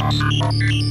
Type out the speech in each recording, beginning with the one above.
I'm sorry.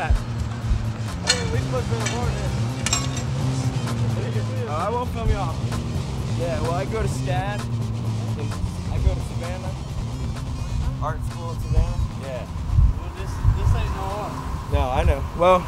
That. Oh, I won't film you off. Yeah, well, I go to and I go to Savannah. Art school in Savannah. Yeah. Well, this, this ain't no art. No, I know. Well,